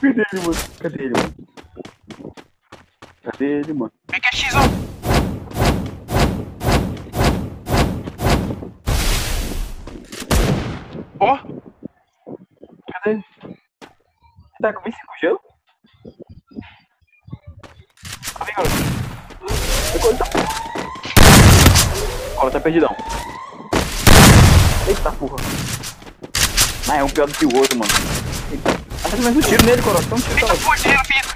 Cadê ele, mano? Cadê ele, mano? Cadê ele, mano? Vem que é X1. Ó, Cadê ele? Tá com 25 gelo? Garoto. Agora tá. Tá perdidão. Eita porra. Ah, é um pior do que o outro, mano. Eita. Acerta mais um tiro nele, Corote. Dá um tiro, eita Corote. fudido, filho.